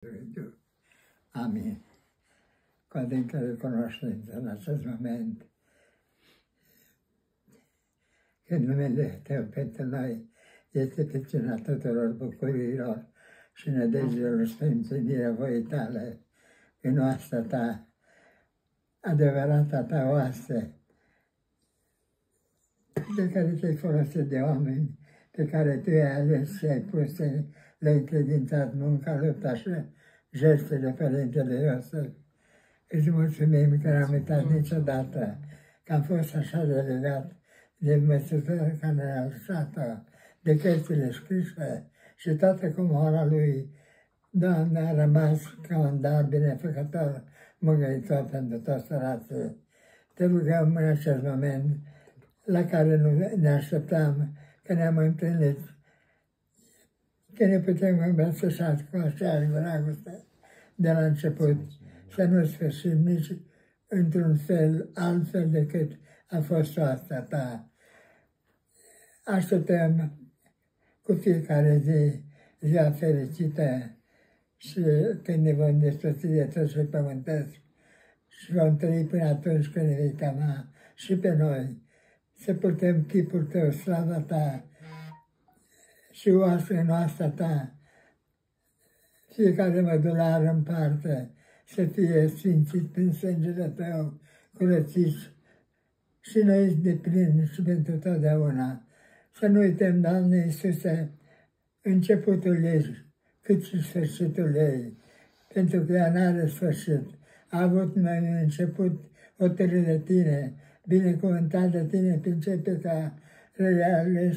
Dumnezeu. Amin. Cu adâncă recunoștință în acest moment, că numele Tău pentru noi este pricina tuturor bucuriilor și nădejdilor spre împlinirea voii Tale, în oastea Ta, adevărata Ta oaste, de care te-ai folosit de oameni, pe care Tu ai ales și ai pus le-ai încredințat munca, lupta și jertfele Părintele Iosif. Îți mulțumim că n-am uitat niciodată că am fost așa de legat de învățătură care ne-a lăsat de cărțile scrise și toată comoara lui, Doamne, a rămas ca un dar binefăcător, mângăitor pentru toți sărații. Te rugăm în acest moment la care nu ne așteptam, că ne-am întâlnit că ne putem îmbrățișa cu aceeași dragoste de la început, să nu sfârșim nici într-un fel altfel decât a fost asta ta. Așteptăm cu fiecare zi ziua fericită și când ne vom despărți de tot și pământesc și vom trăi până atunci când ne vei chema și pe noi să purtăm chipul tău, slava ta, și oasele noastră ta, fiecare mădular în parte, să fie sfințit prin sângele tău, curățit și noi de plin și pentru totdeauna. Să nu uităm, Doamne Iisuse, începutul ei, cât și sfârșitul ei, pentru că ea n-are sfârșit. A avut mai un început hotărât de tine, binecuvântat de tine prin cei pe care le-ai ales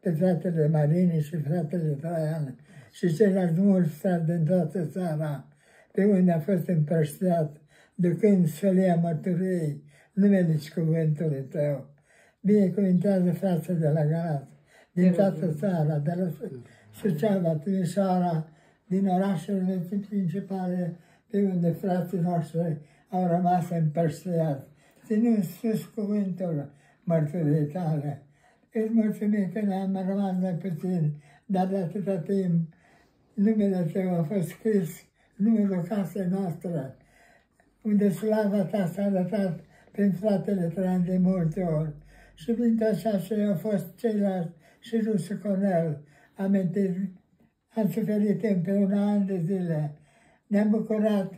pe fratele Marini și fratele Traian și ceilalți mulți frați din toată țara, pe unde a fost împrăștiat, ducând sfălia mărturiei numele și cuvântului tău. Binecuvintează frații de la Galat, din toată țara, de la Suceava, Timișoara, din orașele principale, pe unde frații noștri au rămas împărștiați, ținând sus cuvântul mărturiei tale îți mulțumim că ne-am rămas mai puțin, dar de atâta timp numele Tău a fost scris, numele casei noastre, unde slava Ta s-a arătat prin fratele Traian de multe ori. Și prin așa și au fost ceilalți și Rusu Cornel, amintit, am suferit împreună ani de zile. Ne-am bucurat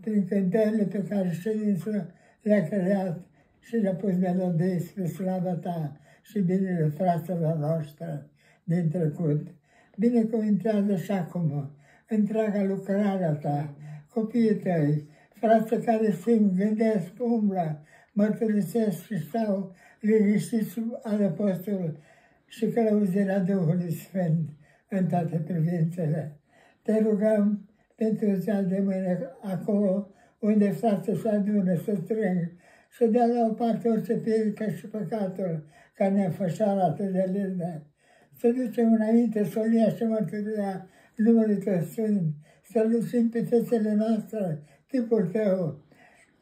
prin cântările pe care ședință le-a creat și le-a pus melodii spre slava Ta și binele fraților noștri din trecut. Binecuvântează și acum întreaga lucrarea ta, copiii tăi, frații care simt, gândesc, umblă, mărturisesc și stau liniștiți al apostol și călăuzirea Duhului Sfânt în toate privințele. Te rugăm pentru ziua de mâine acolo unde frații se adună, să strâng, să dea la o parte orice piedică și păcatul care ne fășoară atât de linde. Să ducem înainte solia și mărturia numele Tău Sfânt, să lucim pe fețele noastre tipul Tău,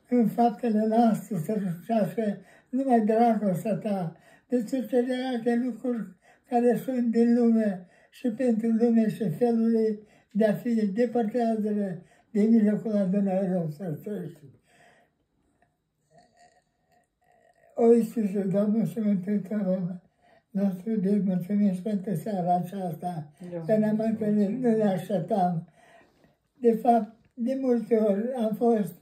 în faptele noastre să rășească numai dragostea Ta, de cele alte lucruri care sunt din lume și pentru lume și felul ei de a fi depărtează de mijlocul adunărilor sărțești. O Iisuse, Domnul și Mântuitorul nostru, de mulțumim pentru seara aceasta, că ne-am întâlnit, nu ne așteptam. De fapt, de multe ori am fost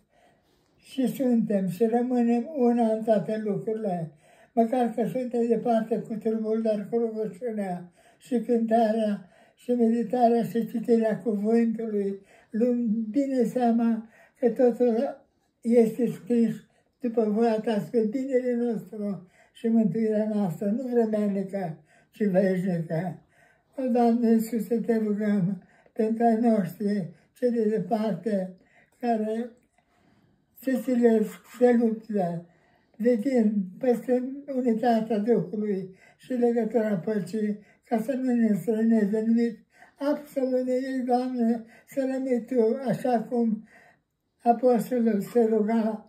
și suntem și rămânem una în toate lucrurile. Măcar că suntem departe cu trubul, dar cu rugăciunea și cântarea și meditarea și citirea cuvântului, luând bine seama că totul este scris după voia ta spre binele nostru și mântuirea noastră, nu vremelnică, ci veșnică. O, Doamne Iisuse, te rugăm pentru ai noștri, cei de departe, care se silesc, se luptă, veghind peste unitatea Duhului și legătura păcii, ca să nu ne străneze nimic, absolut nimic, Doamne, să rămâi Tu, așa cum Apostolul se ruga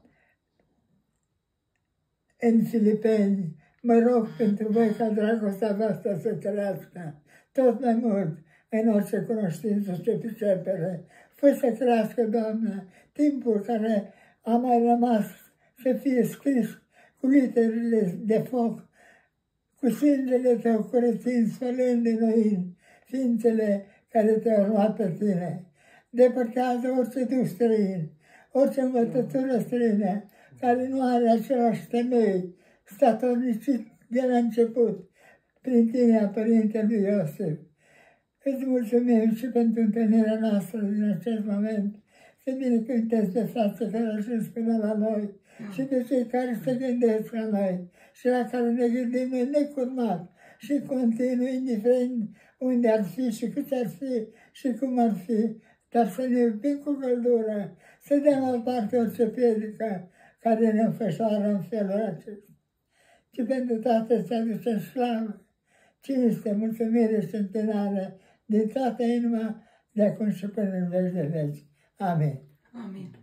în Filipeni, mă rog pentru voi ca dragostea voastră să crească tot mai mult în orice cunoștință și pricepere. Fă să crească, Doamne, timpul care a mai rămas să fie scris cu literele de foc, cu sângele Tău curățind, spălând din noi ființele care te-au luat pe Tine. Depărtează orice duh străin, orice învățătură străină, care nu are același temei, statornicit de la început, prin Tine, Părintele lui Iosif. Îți mulțumim și pentru întâlnirea noastră din acest moment. Să binecuvântezi pe frații care au ajuns până la noi și pe cei care se gândesc la noi și la care ne gândim noi necurmat și continuu, indiferent unde ar fi și cât ar fi și cum ar fi, dar să ne iubim cu căldură, să dăm la parte orice piedică care ne înfășoară în felul acesta. Și pentru toate să aducem slavă, cinste, mulțumire și întâlnare din toată inima, de acum și până în veci de veci. Amin. Amin.